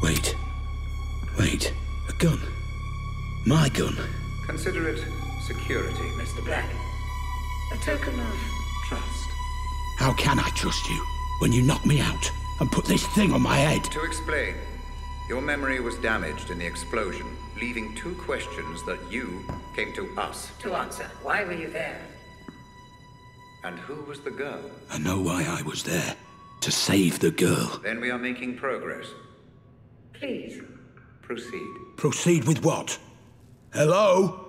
Wait. Wait. A gun. My gun. Consider it security, Mr. Black. A token of trust. How can I trust you when you knocked me out and put this thing on my head? To explain, your memory was damaged in the explosion, leaving two questions that you came to us. To answer. Why were you there? And who was the girl? I know why I was there. To save the girl. Then we are making progress. Please. Proceed. Proceed with what? Hello?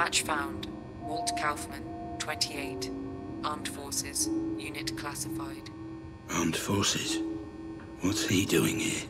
Match found. Walt Kaufman, 28. Armed Forces. Unit classified. Armed Forces. What's he doing here?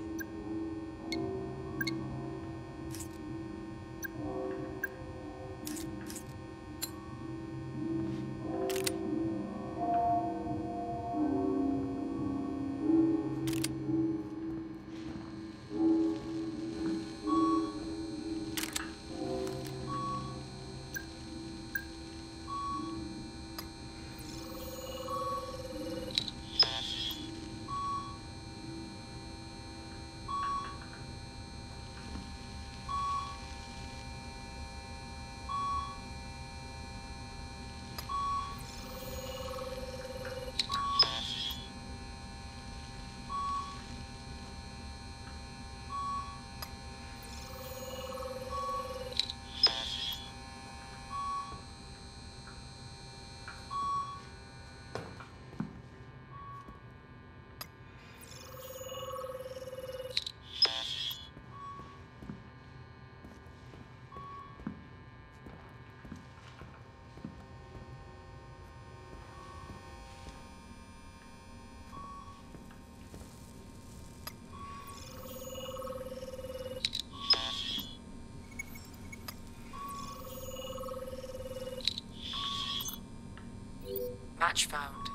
Match found.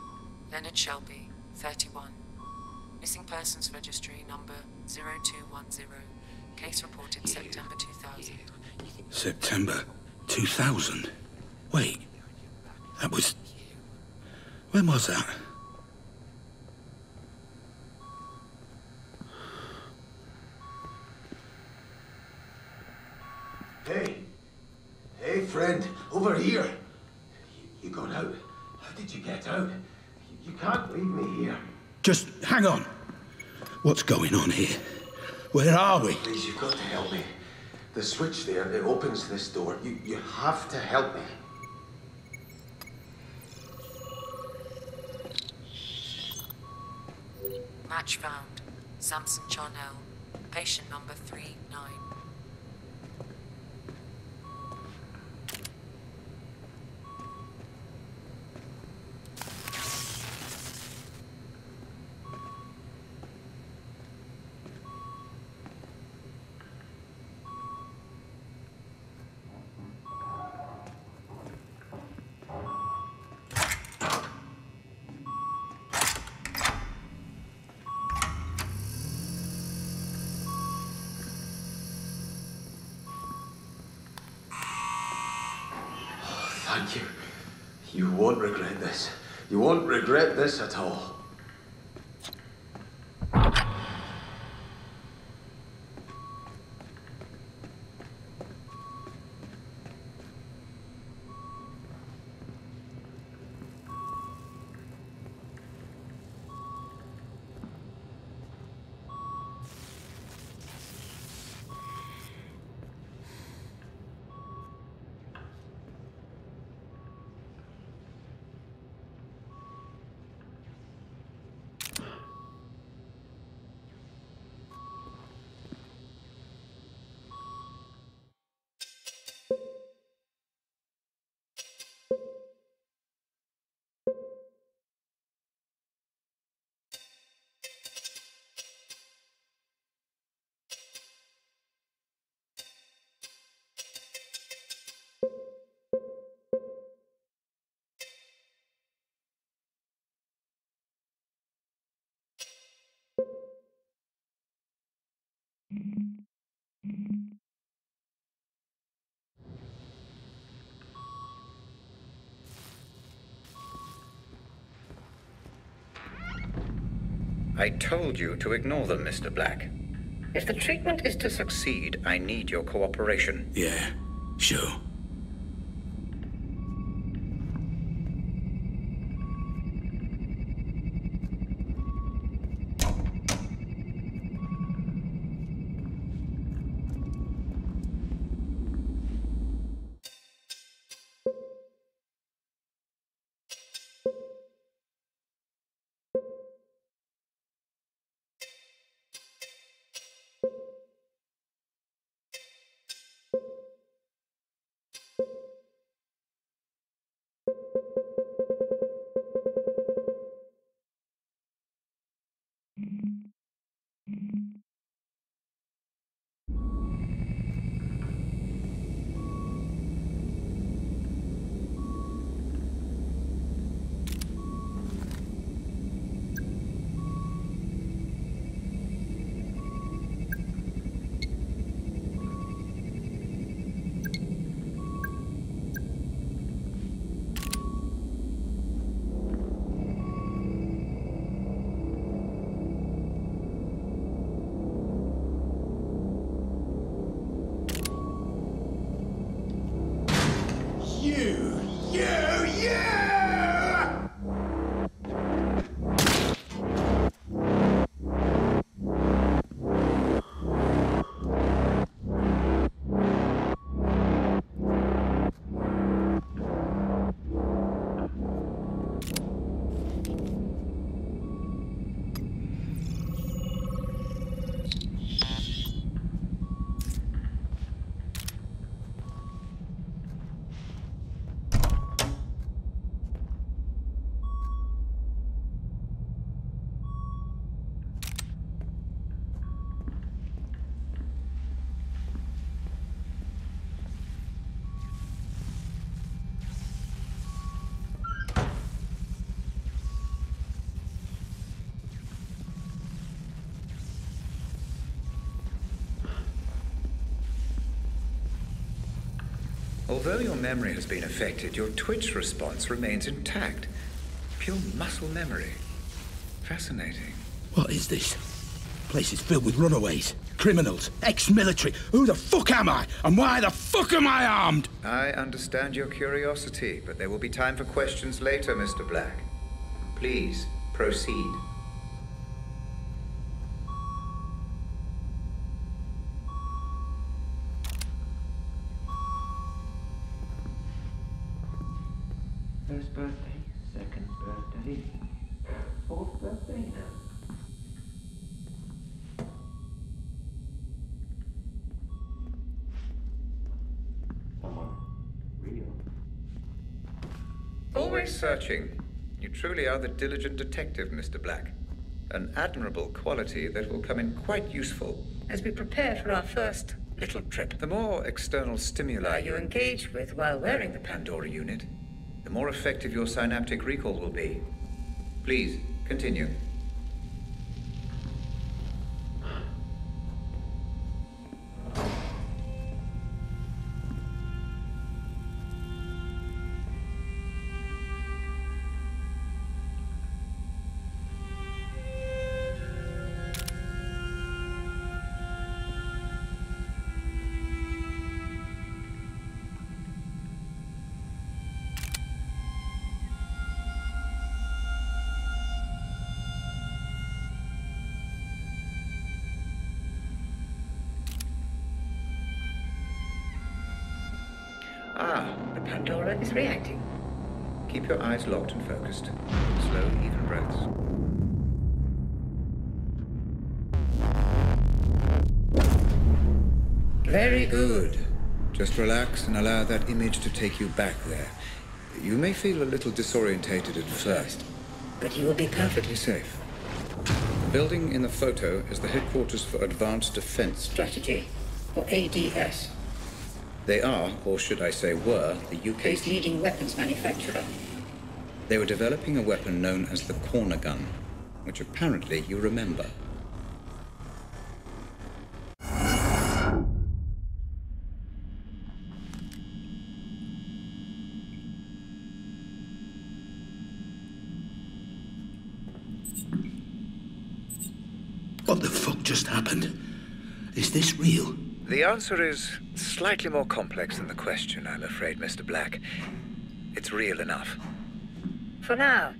Leonard Shelby, 31. Missing persons registry number 0210. Case reported September 2000. September 2000. Wait. That was. When was that? Hey. Hey, friend. Over here. You, you got out. How did you get out? You, you can't leave me here. Just hang on. What's going on here? Where are we? Please, you've got to help me. The switch there, it opens this door. You, you have to help me. You won't regret this. You won't regret this at all. I told you to ignore them, Mr. Black. If the treatment is to succeed, I need your cooperation. Yeah, sure. You! You! Although your memory has been affected, your twitch response remains intact. Pure muscle memory. Fascinating. What is this? Place is filled with runaways, criminals, ex-military. Who the fuck am I? And why the fuck am I armed? I understand your curiosity, but there will be time for questions later, Mr. Black. Please, proceed. First birthday, second birthday, fourth birthday now. Someone real. Always searching. You truly are the diligent detective, Mr. Black. An admirable quality that will come in quite useful. As we prepare for our first little trip, The more external stimuli you engage with while wearing the Pandora. Unit, the more effective your synaptic recall will be. Please, continue. Locked and focused. Slow, even breaths. Very good. Just relax and allow that image to take you back there. You may feel a little disorientated at first. But you will be perfectly Perfectly safe. The building in the photo is the headquarters for Advanced Defense. strategy, or ADS, They are, or should I say were, the UK's leading weapons manufacturer. They were developing a weapon known as the corner gun, which apparently you remember. What the fuck just happened? Is this real? The answer is slightly more complex than the question, I'm afraid, Mr. Black. It's real enough. For now,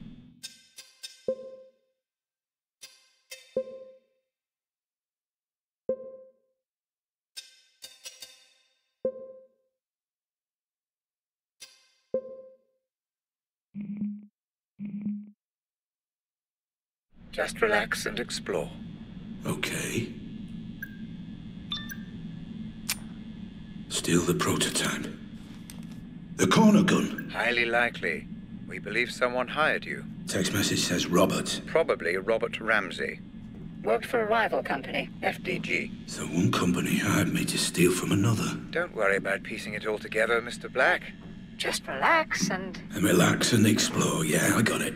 Just relax and explore. Okay. Still the prototype. The corner gun. Highly likely. We believe someone hired you. Text message says Robert. Probably Robert Ramsey. worked for a rival company, FDG. So one company hired me to steal from another. Don't worry about piecing it all together, Mr. Black. Just relax and And relax and explore. Yeah, I got it.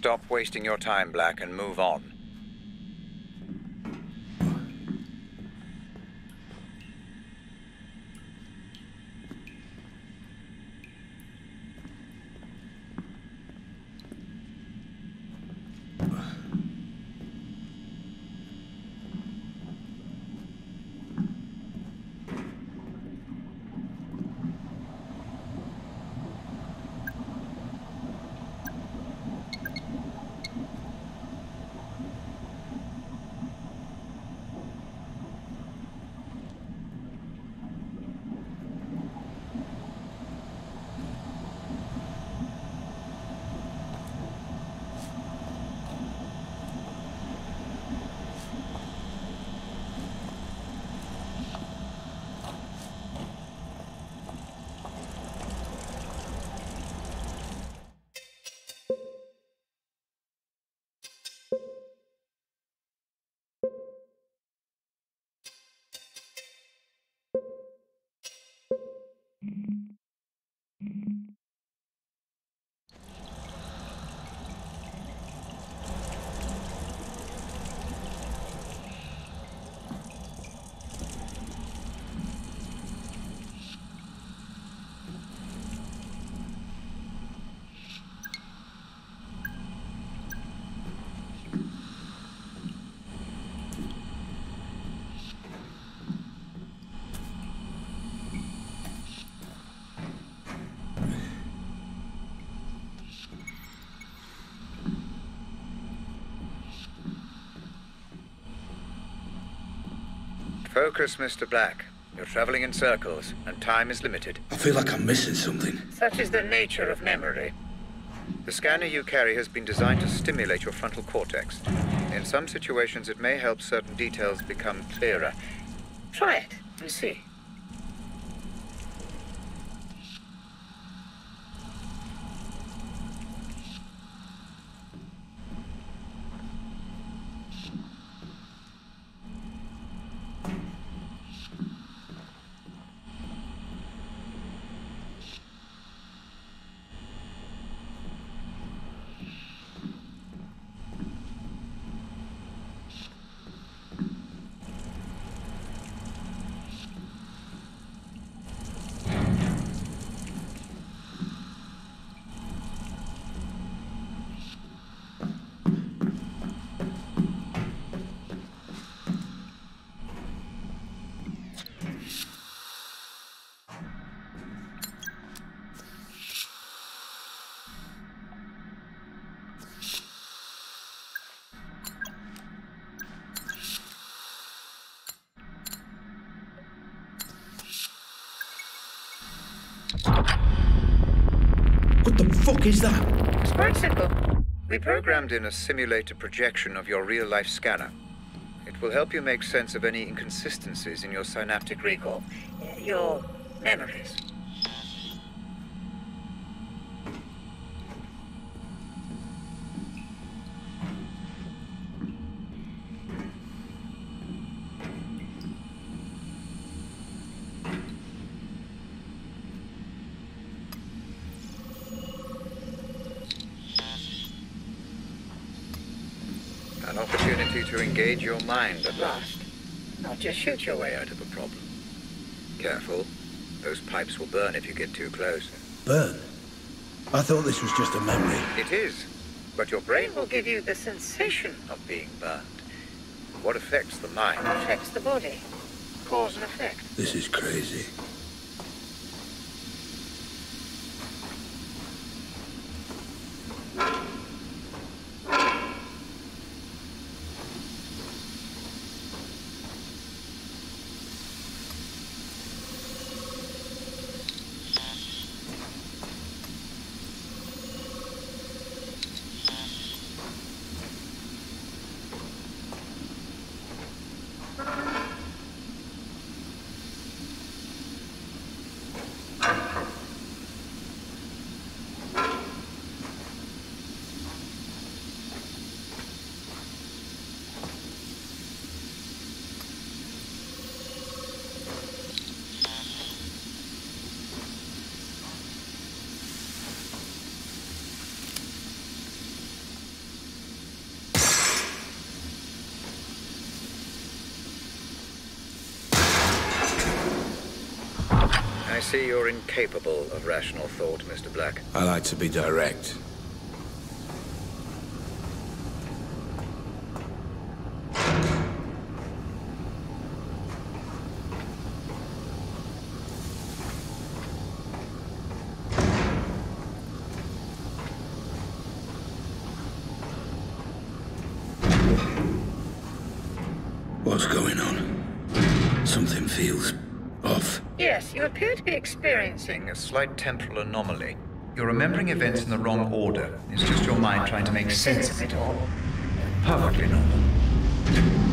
Stop wasting your time, Black, and move on. Focus, Mr. Black. You're traveling in circles, and time is limited. I feel like I'm missing something. Such is the nature of memory. The scanner you carry has been designed to stimulate your frontal cortex. In some situations, it may help certain details become clearer. Try it and see. What the fuck is that? It's quite simple. We programmed in a simulated projection of your real life scanner. It will help you make sense of any inconsistencies in your synaptic recall. Your memories. An opportunity to engage your mind at last. Not just shoot your way out of a problem. Careful. Those pipes will burn if you get too close. Burn? I thought this was just a memory. It is. But your brain Brain will give you the sensation of being burned. What affects the mind? affects the body. Cause and effect. This is crazy. See you're incapable of rational thought, Mr. Black. I like to be direct. What's going on? Something feels off. Yes, you appear to be experiencing A slight temporal anomaly. You're remembering events in the wrong order. It's just your mind trying to make sense of it all. Perfectly normal.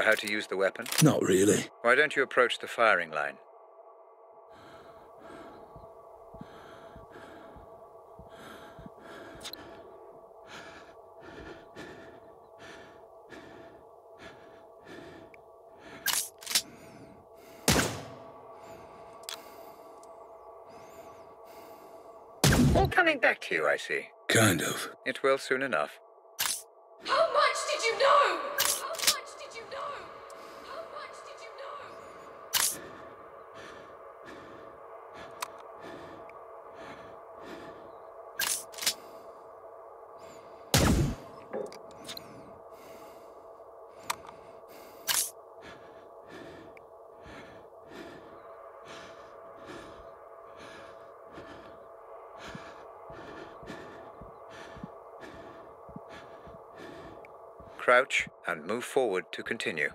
remember how to use the weapon? Not really. Why don't you approach the firing line? All coming back to you, I see. Kind of. It will soon enough. How much did you know? crouch and move forward to continue.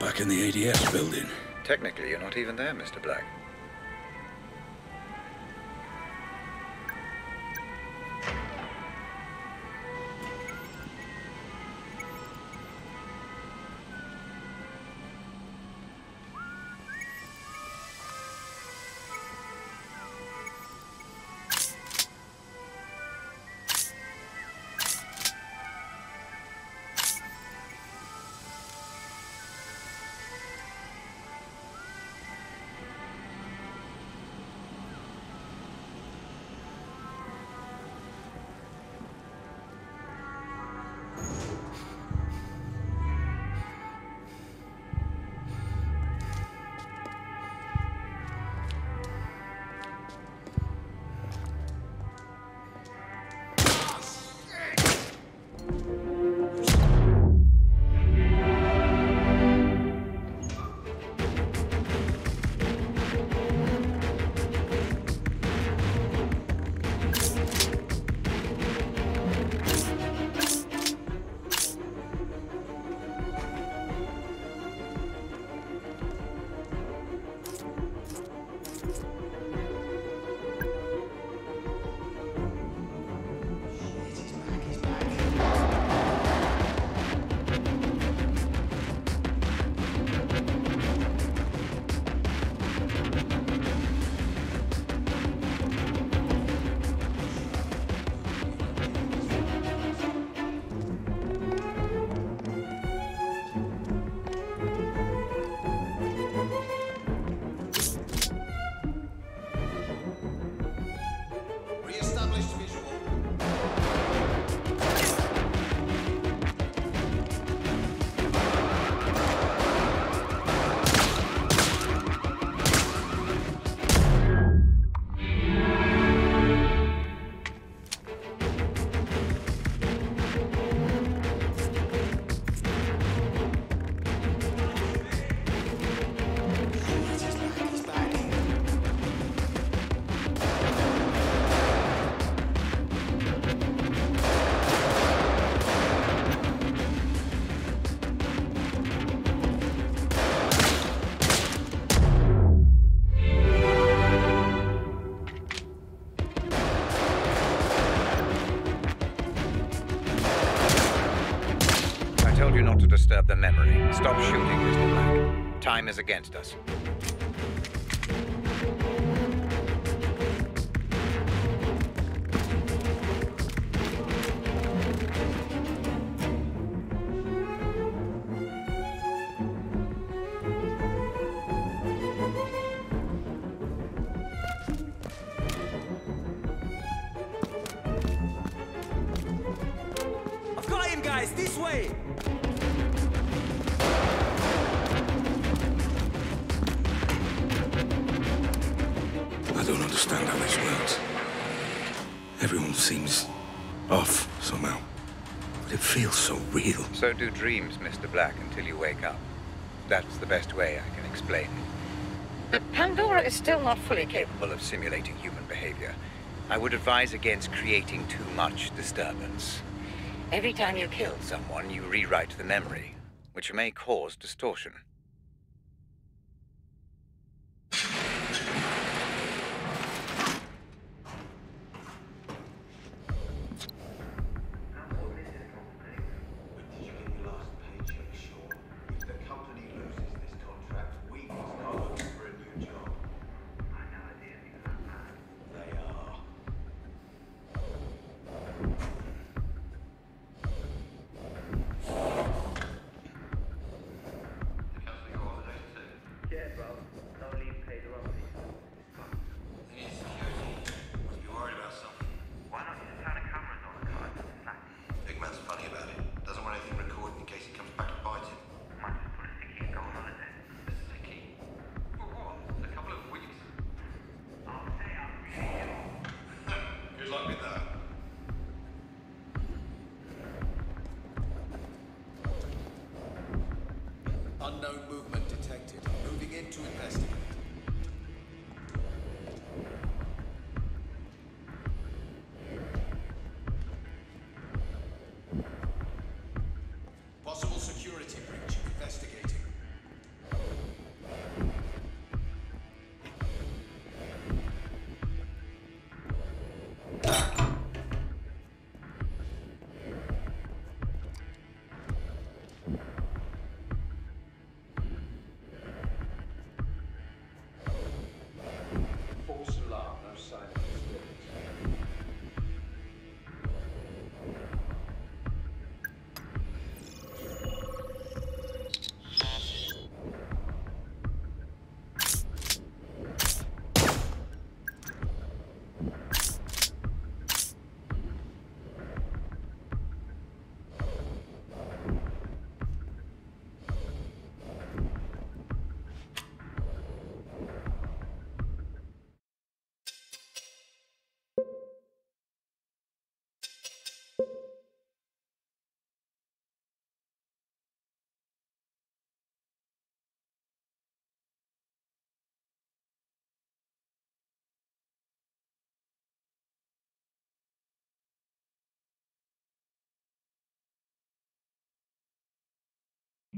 back in the ADS building. Technically, you're not even there, Mr. Black. against us. dreams, Mr. Black, until you wake up. That's the best way I can explain. But Pandora is still not fully capable of simulating human behavior. I would advise against creating too much disturbance. Every time you kill someone, you rewrite the memory, which may cause distortion.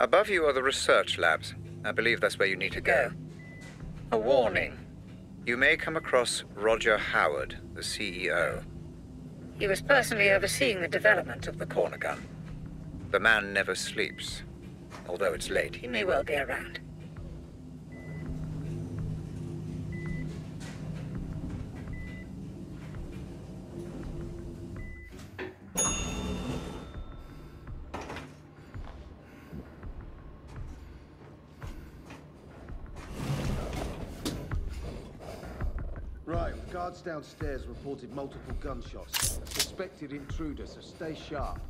Above you are the research labs. I believe that's where you need to go. A warning. You may come across Roger Howard, the CEO. He was personally overseeing the development of the Cornergun. The man never sleeps. Although it's late, He may well be around. Guards downstairs reported multiple gunshots. Suspected intruder, so stay sharp.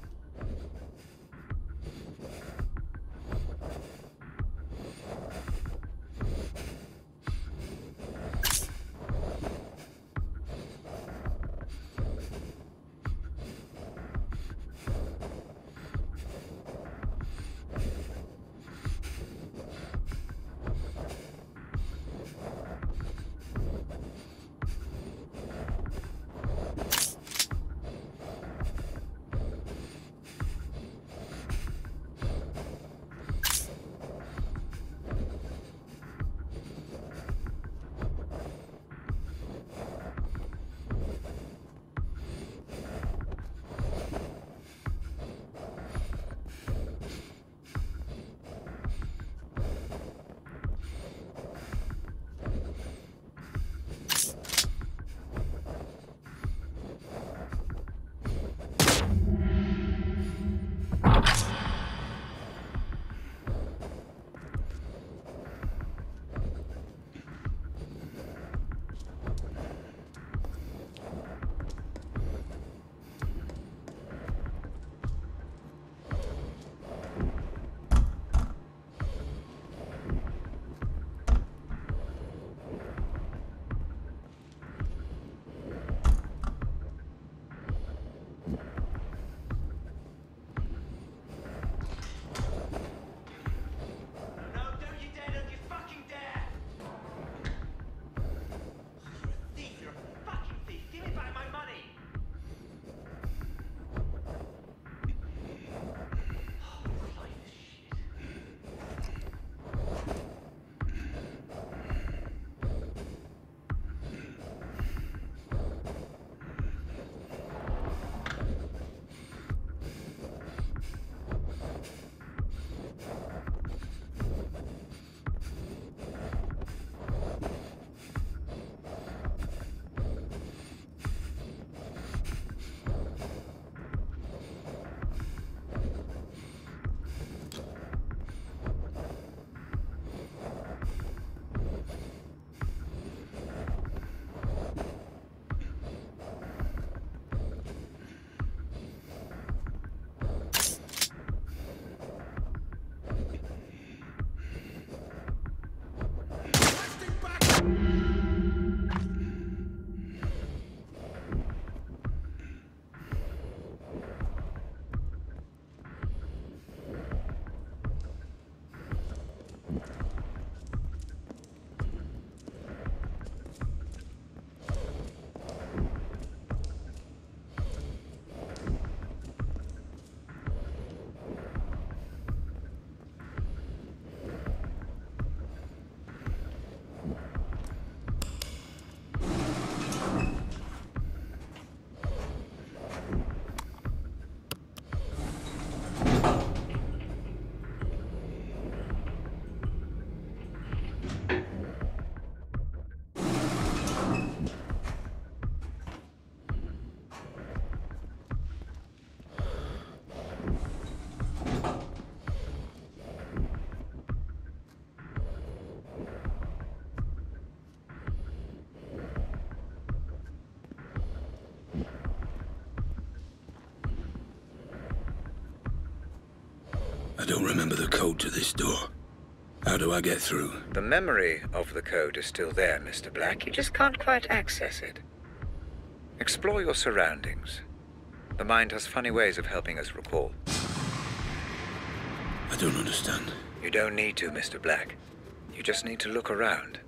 Code to this door. How do I get through? The memory of the code is still there, Mr. Black. You just can't quite access it. Explore your surroundings. The mind has funny ways of helping us recall. I don't understand. You don't need to, Mr. Black. You just need to look around.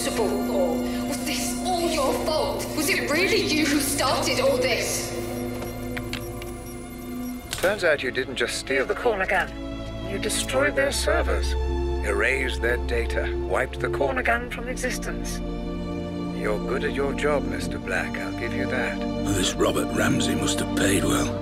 Responsible for? Was this all your fault? Was it really you who started all this? Turns out you didn't just steal The call again. You destroyed their servers. Erased their data, wiped the corner. Cornergun from existence. You're good at your job, Mr. Black, I'll give you that. Well, this Robert Ramsey must have paid well.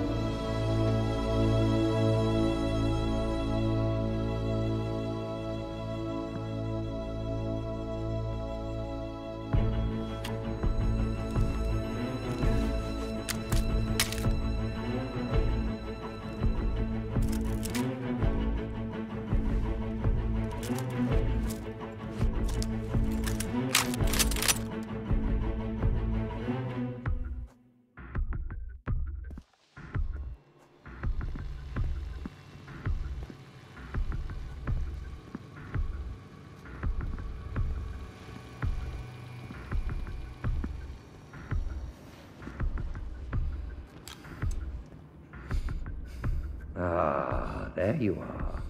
There you are.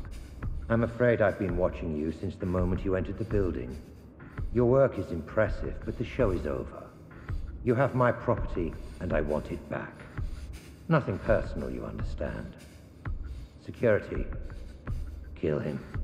I'm afraid I've been watching you since the moment you entered the building. Your work is impressive, but the show is over. You have my property, and I want it back. Nothing personal, you understand. Security. Kill him.